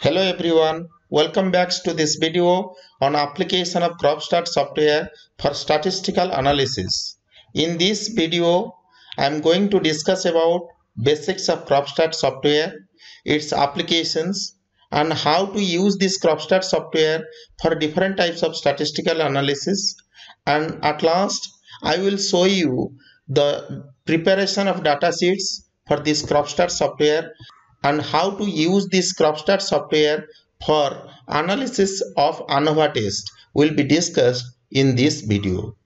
Hello everyone, welcome back to this video on application of CropStat software for statistical analysis. In this video, I am going to discuss about basics of CropStat software, its applications and how to use this CropStat software for different types of statistical analysis and at last I will show you the preparation of data sheets for this CropStat software and how to use this CropStat software for analysis of ANOVA test will be discussed in this video.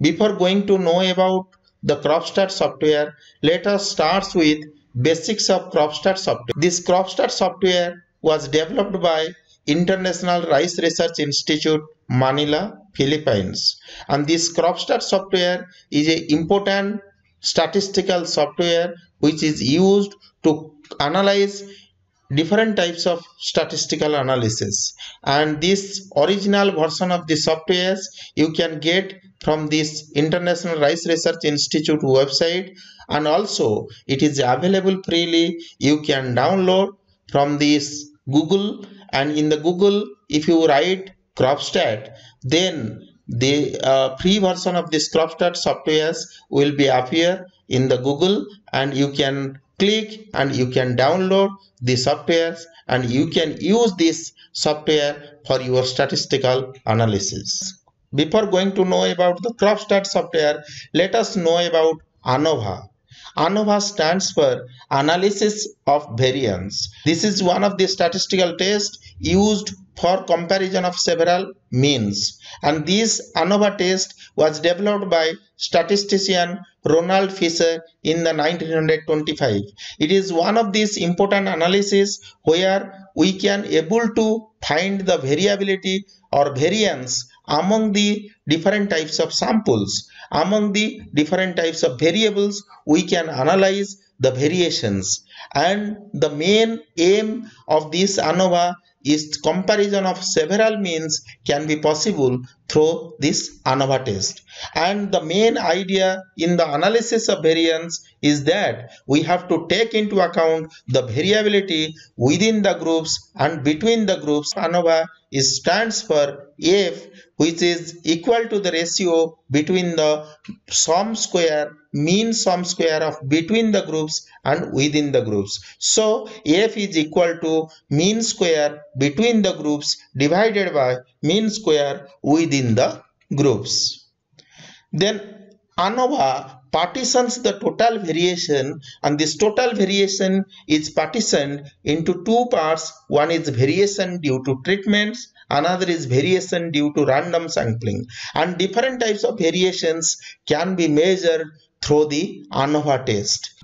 Before going to know about the CropStat software, let us start with basics of CropStat software. This CropStat software was developed by International Rice Research Institute, Manila, Philippines. And this CropStat software is an important statistical software which is used to analyze different types of statistical analysis. And this original version of the softwares you can get from this international rice research institute website. And also it is available freely. You can download from this google. And in the google if you write cropstat then the uh, free version of this cropstat softwares will be appear in the google. And you can click and you can download the softwares and you can use this software for your statistical analysis. Before going to know about the CropStat software, let us know about ANOVA. ANOVA stands for Analysis of Variance. This is one of the statistical tests used for comparison of several means. And this ANOVA test was developed by statistician Ronald Fisher in the 1925. It is one of these important analysis where we can able to find the variability or variance among the different types of samples. Among the different types of variables, we can analyze the variations and the main aim of this ANOVA is comparison of several means can be possible through this ANOVA test. And the main idea in the analysis of variance is that we have to take into account the variability within the groups and between the groups. ANOVA is stands for F which is equal to the ratio between the sum square mean sum square of between the groups and within the groups. So F is equal to mean square between the groups divided by mean square within the groups. Then ANOVA partitions the total variation and this total variation is partitioned into two parts. One is variation due to treatments another is variation due to random sampling and different types of variations can be measured through the ANOVA test.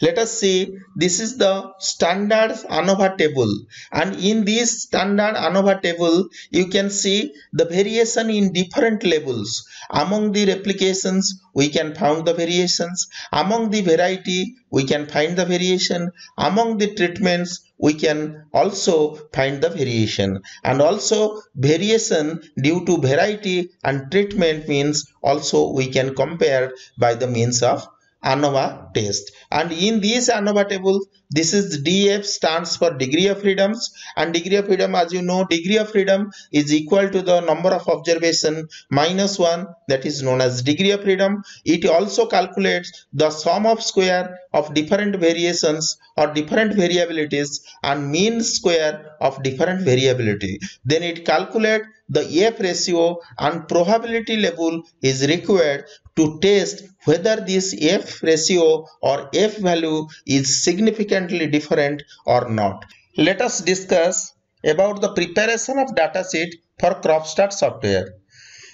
Let us see this is the standard ANOVA table and in this standard ANOVA table you can see the variation in different levels. Among the replications we can find the variations. Among the variety we can find the variation. Among the treatments we can also find the variation and also variation due to variety and treatment means also we can compare by the means of ANOVA test. And in this ANOVA table, this is DF stands for degree of freedoms and degree of freedom as you know degree of freedom is equal to the number of observation minus 1 that is known as degree of freedom. It also calculates the sum of square of different variations or different variabilities and mean square of different variability. Then it calculates the F ratio and probability level is required to test whether this F ratio or F value is significantly different or not. Let us discuss about the preparation of dataset for CropStat software.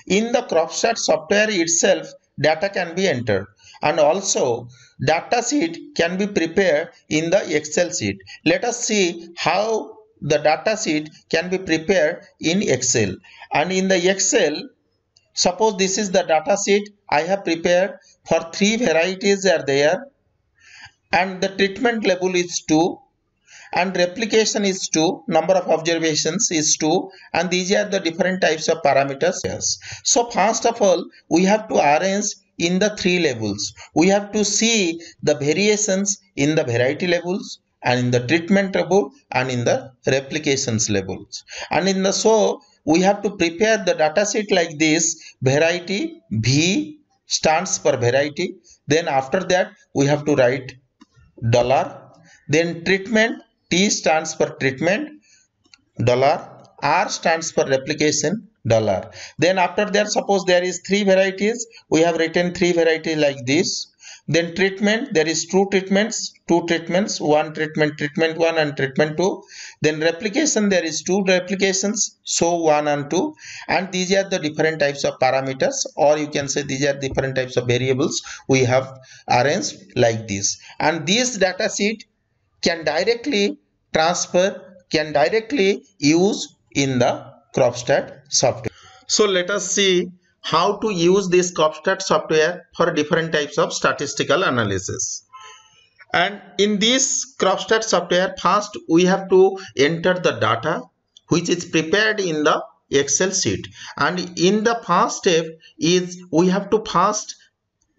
In the CropStat software itself, data can be entered and also dataset can be prepared in the Excel sheet. Let us see how the data sheet can be prepared in Excel. And in the Excel suppose this is the data sheet I have prepared for three varieties are there and the treatment level is 2 and replication is 2 number of observations is 2 and these are the different types of parameters. Yes. so first of all we have to arrange in the three levels we have to see the variations in the variety levels and in the treatment level and in the replications levels and in the so we have to prepare the data sheet like this variety v stands for variety. Then after that we have to write dollar. Then treatment t stands for treatment dollar. R stands for replication dollar. Then after that suppose there is three varieties. We have written three varieties like this then treatment there is two treatments two treatments one treatment treatment one and treatment two. Then replication there is two replications so one and two. And these are the different types of parameters or you can say these are different types of variables we have arranged like this. And this data sheet can directly transfer can directly use in the CropStat software. So let us see how to use this CropStat software for different types of statistical analysis. And in this CropStat software, first we have to enter the data which is prepared in the Excel sheet. And in the first step is we have to first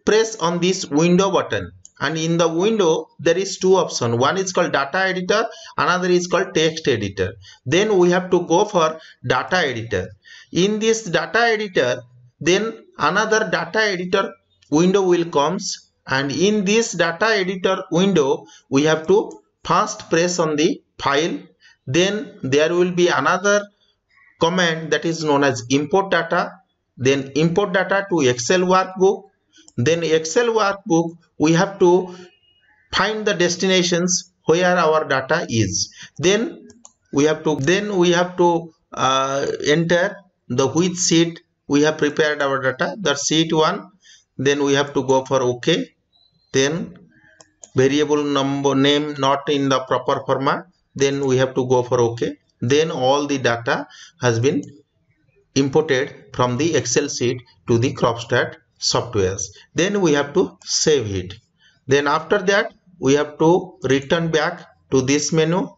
press on this window button and in the window there is two options one is called data editor another is called text editor then we have to go for data editor in this data editor then another data editor window will comes. And in this data editor window we have to first press on the file. Then there will be another command that is known as import data. Then import data to excel workbook. Then excel workbook we have to find the destinations where our data is. Then we have to then we have to uh, enter the which sheet we have prepared our data. The sheet one. Then we have to go for ok. Then variable number name not in the proper format. Then we have to go for ok. Then all the data has been imported from the excel sheet to the cropstat softwares. Then we have to save it. Then after that we have to return back to this menu.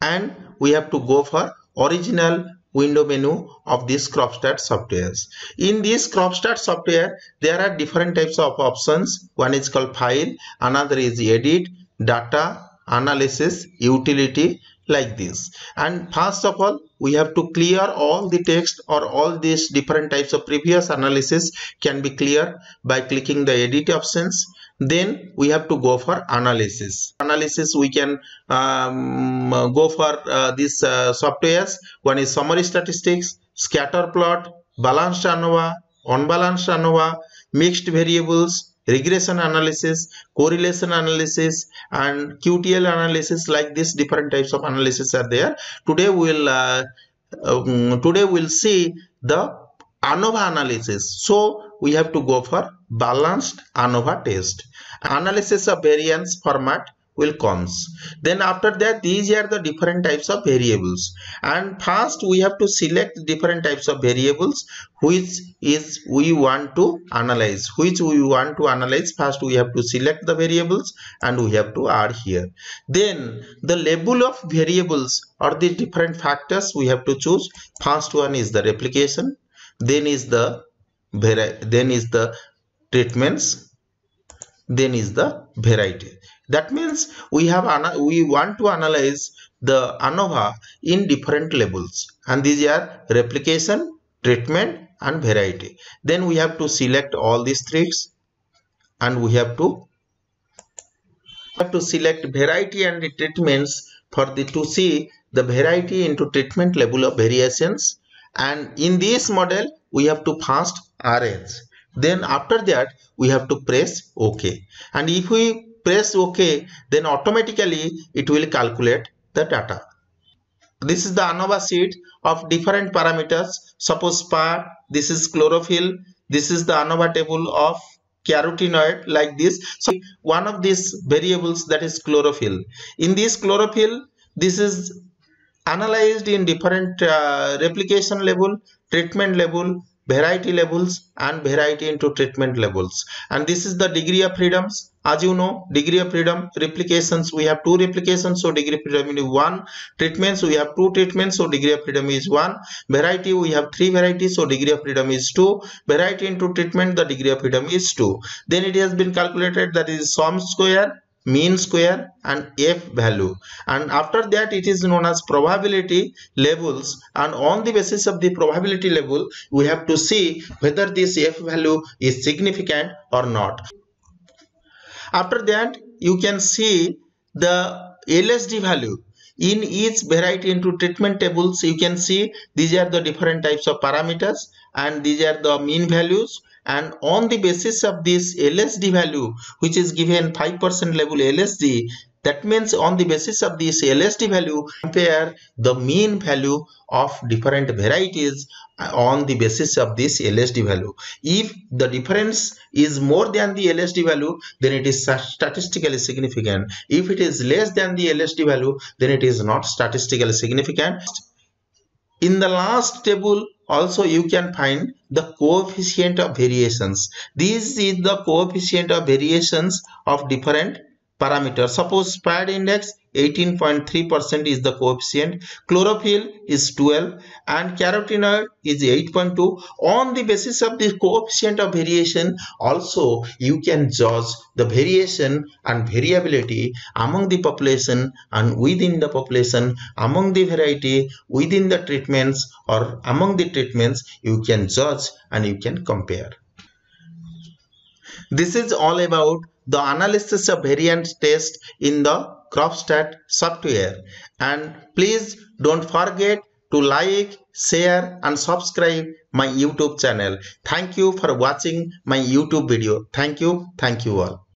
And we have to go for original window menu of this CropStat softwares. In this CropStat software, there are different types of options. One is called file, another is edit, data, analysis, utility, like this. And first of all, we have to clear all the text or all these different types of previous analysis can be clear by clicking the edit options then we have to go for analysis. Analysis we can um, go for uh, these uh, softwares. One is summary statistics scatter plot balanced ANOVA unbalanced ANOVA mixed variables regression analysis correlation analysis and qtl analysis like this different types of analysis are there. Today we'll uh, um, today we'll see the ANOVA analysis. So we have to go for balanced ANOVA test. Analysis of variance format will comes. Then after that these are the different types of variables. And first we have to select different types of variables which is we want to analyze. Which we want to analyze first we have to select the variables and we have to add here. Then the label of variables or the different factors we have to choose. First one is the replication then is the then is the treatments then is the variety that means we have we want to analyze the ANOVA in different levels and these are replication, treatment and variety. Then we have to select all these things and we have to have to select variety and treatments for the to see the variety into treatment level of variations and in this model we have to first arrange then after that we have to press ok and if we press OK, then automatically it will calculate the data. This is the ANOVA sheet of different parameters. Suppose SPAD, this is chlorophyll, this is the ANOVA table of carotenoid like this. So one of these variables that is chlorophyll. In this chlorophyll, this is analyzed in different uh, replication level, treatment level, variety levels and variety into treatment levels. And this is the degree of freedoms. As you know degree of freedom replications we have two replications so degree of freedom is one. Treatments we have two treatments so degree of freedom is one. Variety we have three varieties so degree of freedom is two. Variety into treatment the degree of freedom is two. Then it has been calculated that is sum square mean square and f value. And after that it is known as probability levels. And on the basis of the probability level we have to see whether this f value is significant or not. After that you can see the LSD value. In each variety into treatment tables you can see these are the different types of parameters and these are the mean values and on the basis of this LSD value which is given 5% level LSD that means on the basis of this LSD value compare the mean value of different varieties on the basis of this LSD value. If the difference is more than the LSD value then it is statistically significant. If it is less than the LSD value then it is not statistically significant. In the last table also you can find the coefficient of variations. This is the coefficient of variations of different parameters. Suppose SPAD index 18.3% is the coefficient, chlorophyll is 12 and carotenoid is 8.2. On the basis of the coefficient of variation also you can judge the variation and variability among the population and within the population, among the variety, within the treatments or among the treatments you can judge and you can compare. This is all about the analysis of variance test in the CropStat software and please don't forget to like, share and subscribe my YouTube channel. Thank you for watching my YouTube video. Thank you. Thank you all.